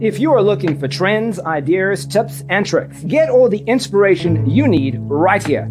If you are looking for trends, ideas, tips, and tricks, get all the inspiration you need right here.